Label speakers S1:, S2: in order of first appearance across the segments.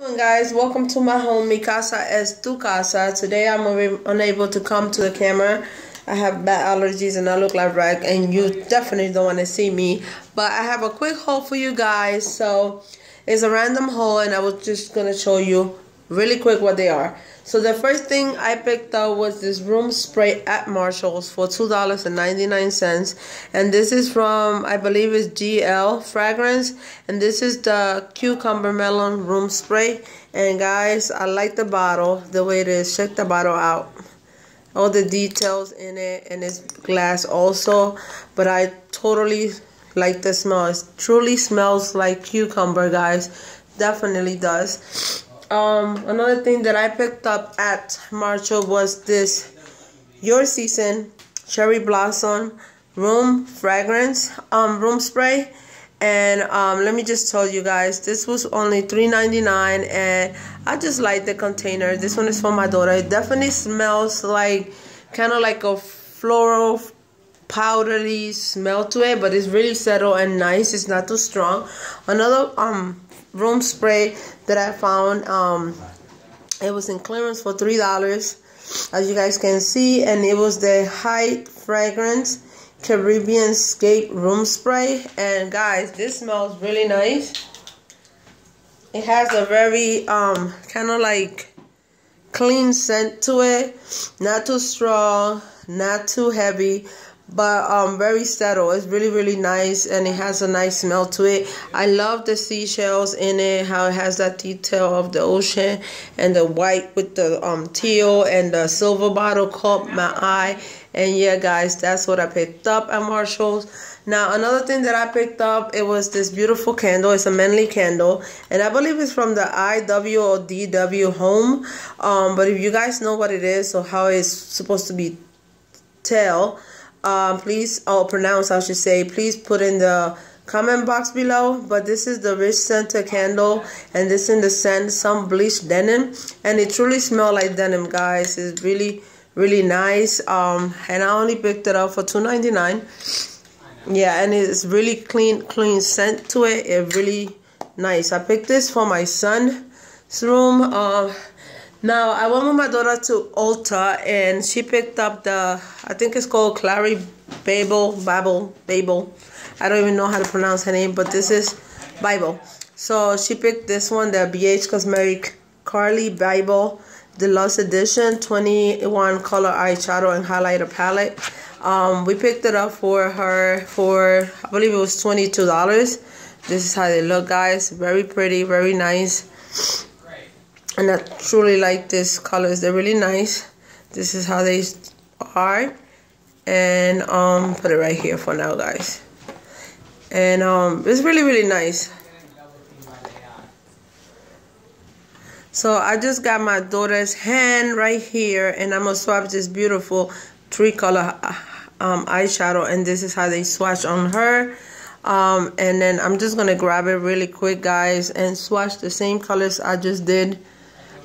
S1: guys. Welcome to my home mi casa es tu casa. Today i'm unable to come to the camera. I have bad allergies and i look like wreck and you definitely don't want to see me. But i have a quick haul for you guys. So it's a random haul and i was just gonna show you really quick what they are so the first thing I picked up was this room spray at Marshalls for $2.99. And this is from, I believe it's GL Fragrance. And this is the Cucumber Melon Room Spray. And guys, I like the bottle, the way it is. Check the bottle out. All the details in it. And it's glass also. But I totally like the smell. It truly smells like cucumber, guys. Definitely does um, another thing that I picked up at Marshall was this Your Season Cherry Blossom Room Fragrance um, Room Spray. And um, let me just tell you guys, this was only $3.99 and I just like the container. This one is for my daughter. It definitely smells like kind of like a floral powdery smell to it, but it's really subtle and nice. It's not too strong. Another um room spray that I found. Um, it was in clearance for three dollars, as you guys can see, and it was the High Fragrance Caribbean Scape Room Spray. And guys, this smells really nice. It has a very um kind of like clean scent to it, not too strong, not too heavy but um very subtle. It's really really nice and it has a nice smell to it. I love the seashells in it how it has that detail of the ocean and the white with the um teal and the silver bottle caught my eye. And yeah guys that's what i picked up at marshall's. Now another thing that i picked up it was this beautiful candle. It's a manly candle and i believe it's from the iw or dw home. Um but if you guys know what it is or how it's supposed to be tell um, please, or pronounce, I should say, please put in the comment box below. But this is the Rich Center candle, and this in the scent, some bleached denim, and it truly smells like denim, guys. It's really, really nice. Um, and I only picked it up for $2.99. Yeah, and it's really clean, clean scent to it. It really nice. I picked this for my son's room. Uh, now, I went with my daughter to Ulta and she picked up the, I think it's called Clary Babel, Bible, Babel. I don't even know how to pronounce her name, but this is Bible. So she picked this one, the BH Cosmetic Carli Bybel Deluxe Edition 21 color eyeshadow and highlighter palette. Um, we picked it up for her for, I believe it was $22. This is how they look, guys. Very pretty, very nice and I truly like these colors. They're really nice. This is how they are. And um put it right here for now guys. And um it's really really nice. So I just got my daughter's hand right here and I'm gonna swap this beautiful three color um, eyeshadow and this is how they swatch on her. Um, and then I'm just gonna grab it really quick guys and swatch the same colors I just did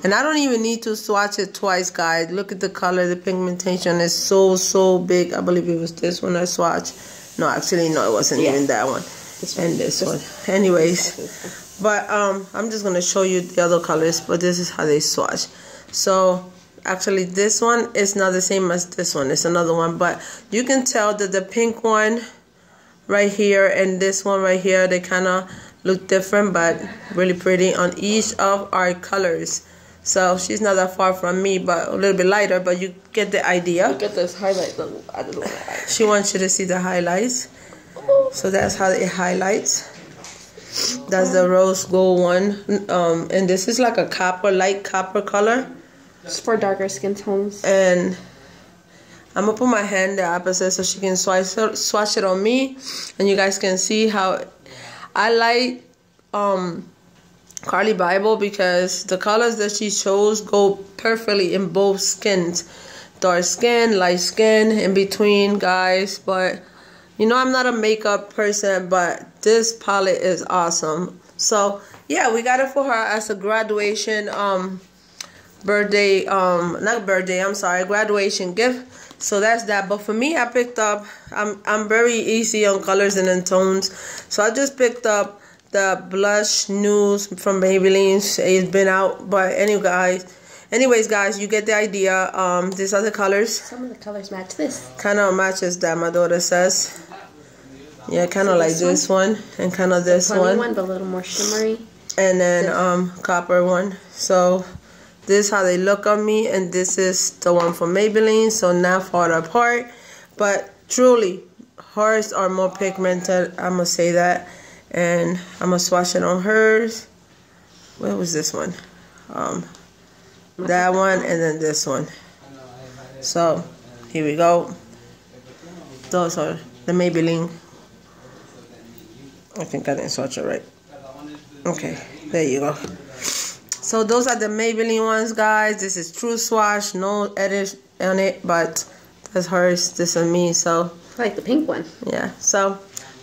S1: and I don't even need to swatch it twice, guys. Look at the color. The pigmentation is so, so big. I believe it was this one I swatched. No, actually, no, it wasn't yeah. even that one. This and this one. Anyways, but um, I'm just going to show you the other colors. But this is how they swatch. So, actually, this one is not the same as this one. It's another one. But you can tell that the pink one right here and this one right here, they kind of look different but really pretty on each of our colors. So she's not that far from me, but a little bit lighter, but you get the idea.
S2: Look at this highlight.
S1: She wants you to see the highlights. So that's how it highlights. That's the rose gold one. Um, and this is like a copper, light copper color.
S2: It's for darker skin tones.
S1: And I'm gonna put my hand the opposite so she can swatch, swatch it on me. And you guys can see how I like um Carli Bybel because the colors that she chose go perfectly in both skins. Dark skin, light skin, in between, guys. But, you know, I'm not a makeup person, but this palette is awesome. So, yeah, we got it for her as a graduation, um, birthday, um, not birthday, I'm sorry, graduation gift. So that's that. But for me, I picked up, I'm, I'm very easy on colors and in tones. So I just picked up the blush nudes from Maybelline. It's been out, but anyway, guys. Anyways, guys, you get the idea. Um, these are the colors.
S2: Some of the colors match this.
S1: Kind of matches that my daughter says. Yeah, kind of like this one, one and kind of this one.
S2: one, but a little more shimmery.
S1: And then um, copper one. So this is how they look on me, and this is the one from Maybelline. So not far apart, but truly, hers are more pigmented. I'm gonna say that, and I'm gonna swatch it on hers. Where was this one? Um, that one, and then this one. So here we go. Those are the Maybelline I think I didn't swatch it right. Okay, there you go. So those are the Maybelline ones, guys. This is True Swatch, no edit on it, but that's hers. This is me, so.
S2: I like the pink one.
S1: Yeah, so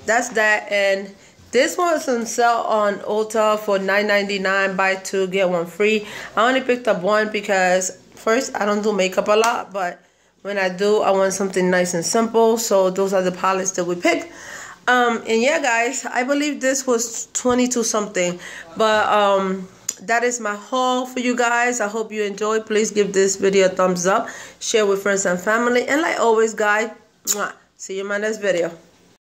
S1: that's that. And this was on sale on Ulta for $9.99. Buy two, get one free. I only picked up one because first, I don't do makeup a lot, but when I do, I want something nice and simple. So those are the palettes that we picked. Um, and yeah, guys, I believe this was 22 something, but um, that is my haul for you guys. I hope you enjoyed. Please give this video a thumbs up, share with friends and family, and like always, guys, see you in my next video.